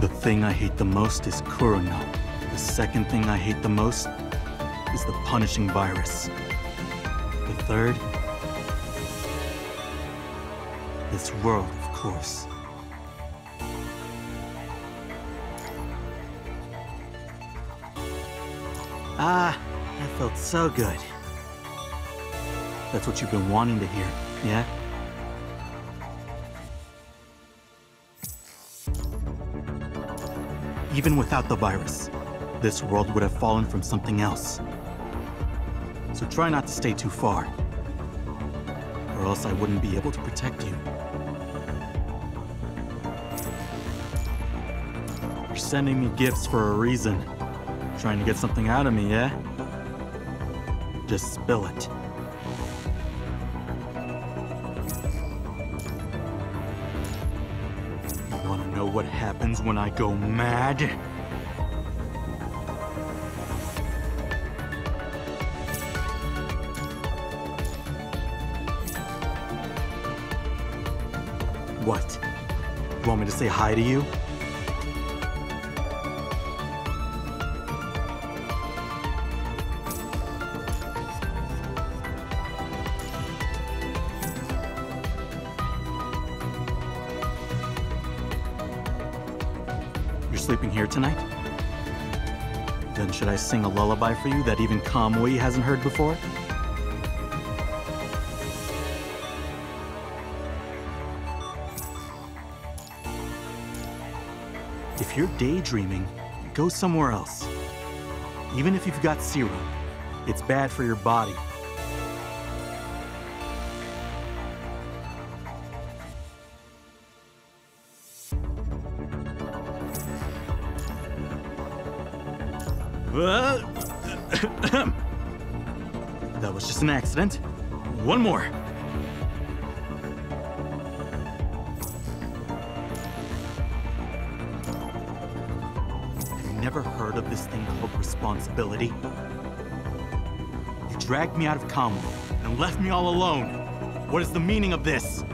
The thing I hate the most is Kurono. The second thing I hate the most is the punishing virus. The third? This world, of course. Ah, that felt so good. That's what you've been wanting to hear, yeah? Even without the virus, this world would have fallen from something else. So try not to stay too far, or else I wouldn't be able to protect you. You're sending me gifts for a reason. Trying to get something out of me, yeah? Just spill it. What happens when I go mad? What? Want me to say hi to you? Sleeping here tonight? Then should I sing a lullaby for you that even Kamui hasn't heard before? If you're daydreaming, go somewhere else. Even if you've got serum, it's bad for your body. that was just an accident. One more. I've never heard of this thing called responsibility? You dragged me out of Kamui and left me all alone. What is the meaning of this?